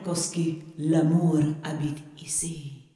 Tchaïkovski, l'amour habite ici.